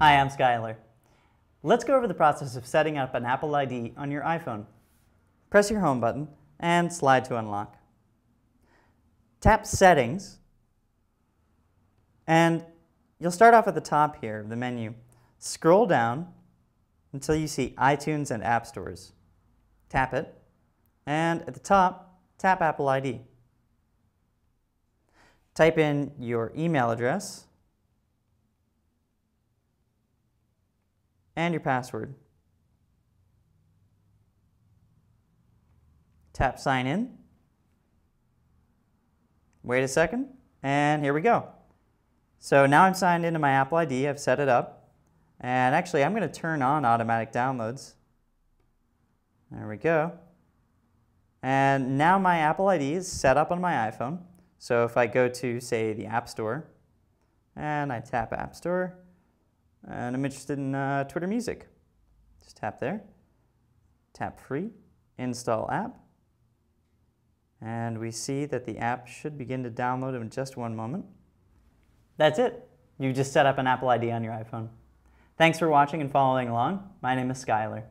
Hi, I'm Skylar. Let's go over the process of setting up an Apple ID on your iPhone. Press your home button and slide to unlock. Tap Settings, and you'll start off at the top here of the menu. Scroll down until you see iTunes and App Stores. Tap it, and at the top, tap Apple ID. Type in your email address and your password. Tap sign in. Wait a second, and here we go. So now I'm signed into my Apple ID, I've set it up, and actually I'm going to turn on automatic downloads. There we go. And now my Apple ID is set up on my iPhone. So if I go to, say, the App Store, and I tap App Store, and I'm interested in uh, Twitter Music. Just tap there, tap Free, Install App, and we see that the app should begin to download in just one moment. That's it. You just set up an Apple ID on your iPhone. Thanks for watching and following along. My name is Skylar.